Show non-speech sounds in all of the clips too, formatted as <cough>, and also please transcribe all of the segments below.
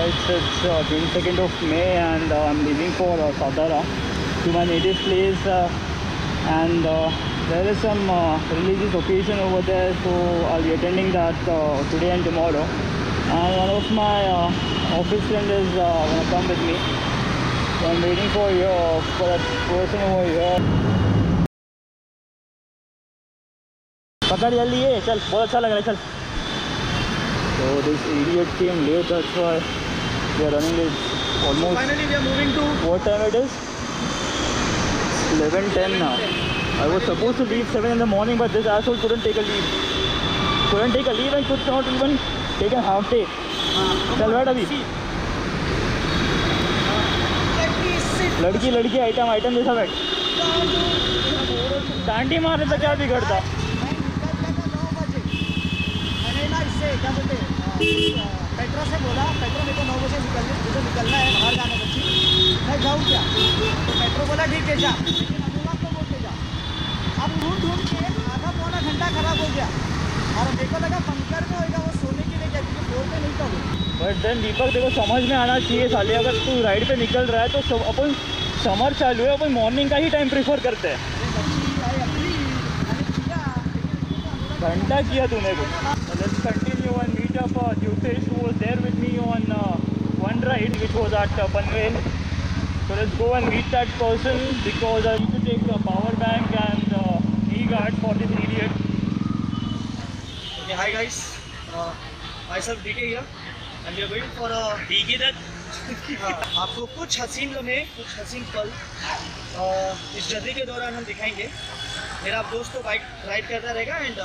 guys, it's uh, 22nd of May and uh, I'm leaving for uh, Sadara to my native place uh, and uh, there is some uh, religious occasion over there so I'll be attending that uh, today and tomorrow and one of my uh, office friend is uh, gonna come with me so I'm waiting for you for that person over here पकड़ जल्दी है चल बहुत अच्छा लग रहा है चल So this idiot came late, that's why We are running late. Almost So Finally, we are moving to what time it is? 11:10 now. I was supposed to leave 7 in the morning, but this asshole couldn't take a leave. Couldn't take a leave and could not even take a half day. चल बैठ अभी लड़की लड़की item item जैसा बैठ डांडी मारने से क्या बिगड़ता क्या बोलते हैं, अ, पेट्रो से बोला पेट्रो मेरे को नौ बजे निकलने मुझे निकलना है बाहर जाना बच्ची मैं जाऊँ क्या? तो पेट्रो बोला ठीक है जा। लेकिन अनुराग को बोल के जा। अब ढूंढ ढूंढ के आधा पौना घंटा खराब हो गया। और मेरे को लगा पंकर में होगा वो सोने के लिए क्या क्योंकि फ्लोर पे नहीं था वो। बट देन दीपक देखो समझ में आना चाहिए साले अगर तू राइड पे निकल रहा है तो सब अपन समर चालू है अपन मॉर्निंग का ही टाइम प्रीफर करते हैं। घंटा किया। तूने को let's continue and meet up uh, Yutesh who was there with me on uh, one ride which was at uh, Panvel so let's go and meet that person because I need to take a power bank and uh, knee guard for this idiot Okay, hi guys. Uh, myself DK here, and we are going for a है हाँ, आपको कुछ हसीन लम्हे कुछ हसीन पल इस जर्नी के दौरान हम दिखाएँगे मेरा दोस्त तो बाइक राइड करता रहेगा एंड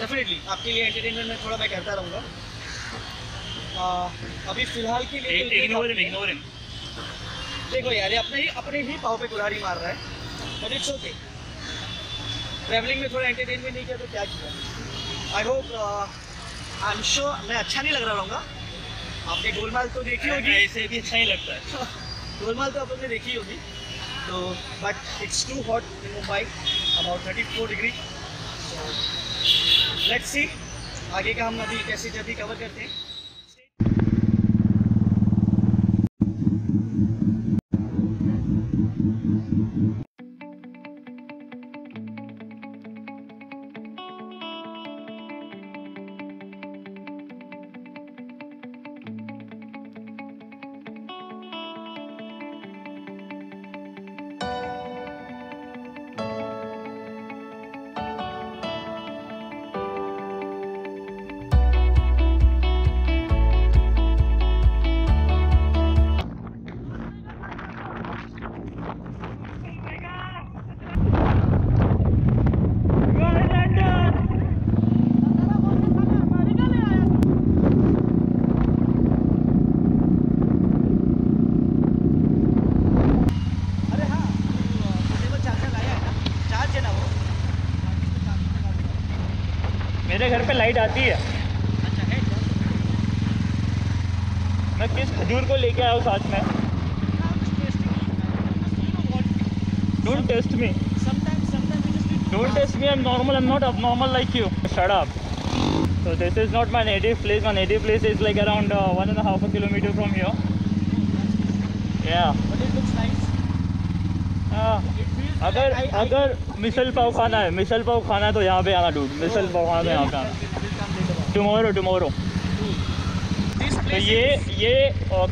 डेफिनेटली आपके लिए एंटरटेनमेंट में थोड़ा मैं करता रहूँगा। अ, अभी फ़िलहाल के लिए तो इग्नोर देखो यार ये अपने ही अपने ही पाँव पे कुल्हाड़ी मार रहा है बट इट्स ओके ट्रैवलिंग में थोड़ा एंटरटेनमेंट नहीं किया तो क्या किया? I hope I am sure मैं अच्छा नहीं लग रहा रहूँगा। आपने गोलमाल तो देखी होगी। ऐसे भी अच्छा ही लगता है। <laughs> गोलमाल तो आपने देखी होगी। तो but it's too hot in Mumbai about thirty four degree let's see आगे का हम अभी कैसे जब भी कवर करते हैं। पे लाइट आती है। मैं किस खजूर को लेके आया हूँ साथ में? Don't test me don't test me am normal am not abnormal like you शराब so this is not my native place my native place is like around one and half kilometre from your Yeah. But it looks nice. Yeah. अगर अगर मिसल पाव खाना है, मिसल पाव खाना है तो यहाँ पे आना डूड मिसल पाव खाना तो यहाँ पे आना. टुमारो टुमारो तो ये ये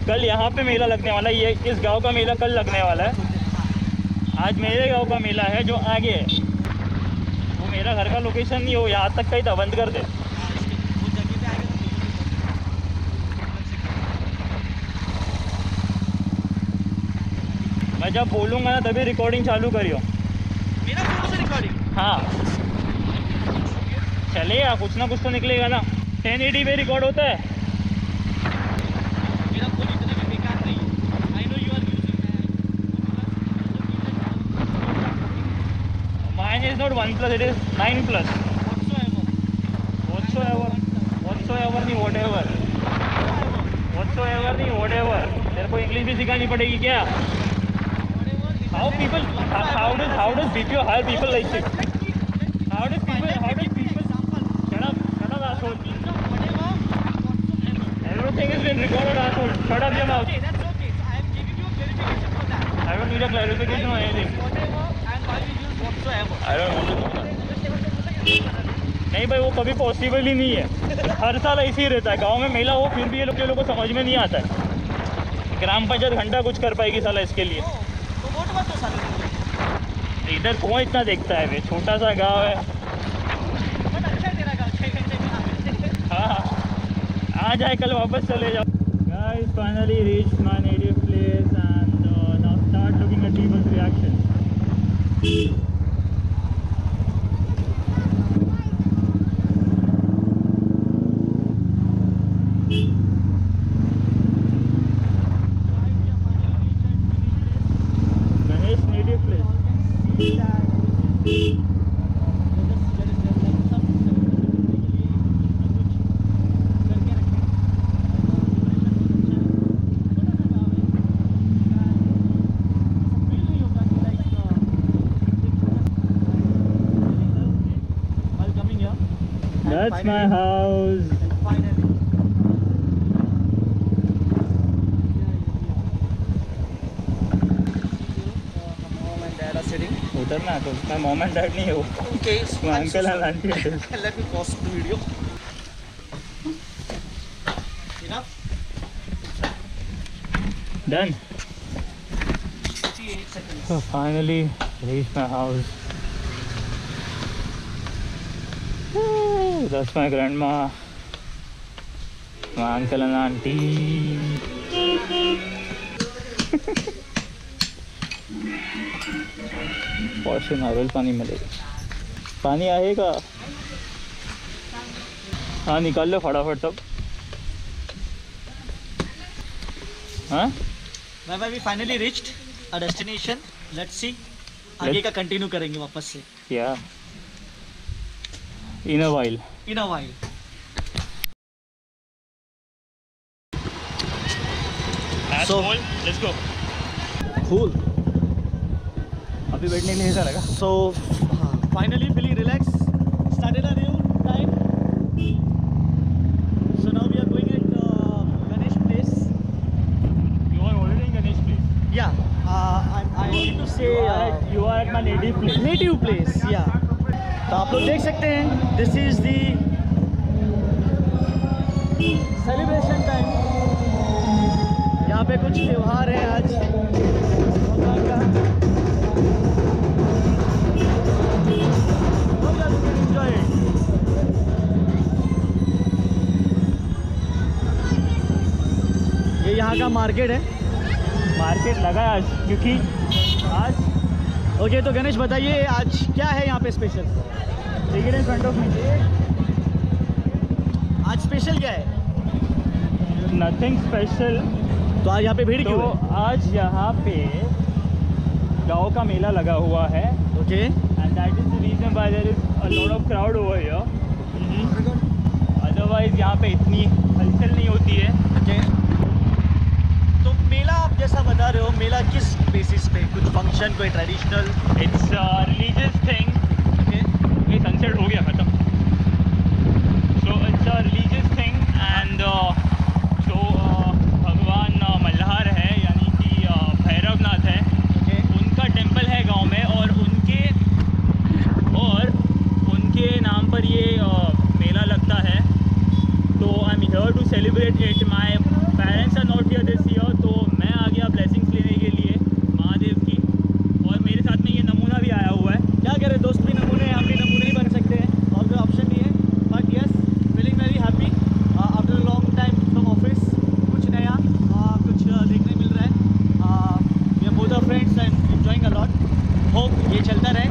कल यहाँ पे मेला लगने वाला है, ये इस गाँव का मेला कल लगने वाला है। आज मेरे गाँव का मेला है जो आगे है। वो मेरा घर का लोकेशन नहीं हो यहाँ तक का ही था, बंद कर दे हाँ, इसके- वो जगह पे आएगा तो मैं जब बोलूँगा ना तभी रिकॉर्डिंग चालू करियो। मेरा फ़ोन से रिकॉर्डिंग हाँ। चलेगा कुछ ना कुछ तो निकलेगा ना। टेन एटी पे रिकॉर्ड होता है। मेरा फ़ोन इतना भी बेकार नहीं I know you are mine is not one plus it is nine plus नहीं वॉट एवर तेरे को इंग्लिश भी सिखानी पड़ेगी क्या? How people how does how does BPO hire people like you how does people how does people shut up shut up asshole everything is been recorded asshole Shut up your mouth. That's okay. So I am giving you clarification for that. I don't need a clarification on anything. Whatever and why you use whatsoever. I don't want to know नहीं भाई वो कभी possible ही नहीं है हर साल ऐसे ही रहता है गाँव में मेला हो फिर भी ये लोग ये लोग को समझ में नहीं आता है ग्राम पंचायत घंटा कुछ कर पाएगी साला इसके लिए इधर कौन इतना देखता है भाई छोटा सा गाँव है। हाँ। आ जाए, कल वापस चले जाओ। Guys finally reach my place and now start looking at people's reaction that's my house Sitting. उतरना तो मैं मॉम एंड डैड नहीं है वो Okay, मैं अंकल एंड आंटी <laughs> है Let me pause the video. Enough? Done. 58 seconds. So finally reached my house. Woo, That's my grandma, my uncle and auntie. नारळ पाणी मध्ये पाणी आहे का हाँ निकाल लो फटाफट सब हाँ. We finally reached our destination. Let's see. आगे का कंटिन्यू करेंगे वापस से या in a while in a while So- let's go cool अभी बैठने लिए ऐसा लगा So finally feeling relaxed. Started a new time. So now we are going at uh, Ganesh place. You are already in Ganesh place. Yeah. Uh, I, I need to say You are uh, at, you are at my native place. Native place या तो आप लोग देख सकते हैं this is the celebration time यहाँ पे कुछ त्योहार है आज. ये यहाँ का मार्केट है मार्केट लगा आज, क्योंकि आज ओके तो गणेश बताइए आज क्या है यहाँ पे special in front of me आज स्पेशल क्या है? नथिंग स्पेशल तो आज यहाँ पे भीड़ तो क्यों है? आज यहाँ पे गाँव का मेला लगा हुआ है। Okay and that is the reason why there is a lot of crowd over here otherwise यहाँ पे इतनी हलचल नहीं होती है। ओके तो मेला आप जैसा बता रहे हो मेला किस बेसिस पे? कुछ फ़ंक्शन कोई ट्रेडिशनल इट्स रिलीजियस थिंग ये सनसेट हो गया ख़त्म. So it's a religious thing and जो uh, भगवान uh, मल्हार है यानी कि uh, भैरवनाथ है ओके उनका टेंपल है गाँव में और उनके और उनके नाम पर ये uh, मेला लगता है तो I am here to celebrate it my parents are not here this year तो मैं आ गया ब्लेसिंग्स लेने के लिए महादेव की और मेरे साथ में ये नमूना भी आया हुआ है क्या करें दोस्त भी नमूने हैं हम भी नमूने ही बन सकते हैं और कोई ऑप्शन नहीं है but yes feeling very happy after long time from office कुछ नया uh, कुछ uh, देखने मिल रहा है we are both friends and enjoying a lot hope ये चलता रहे।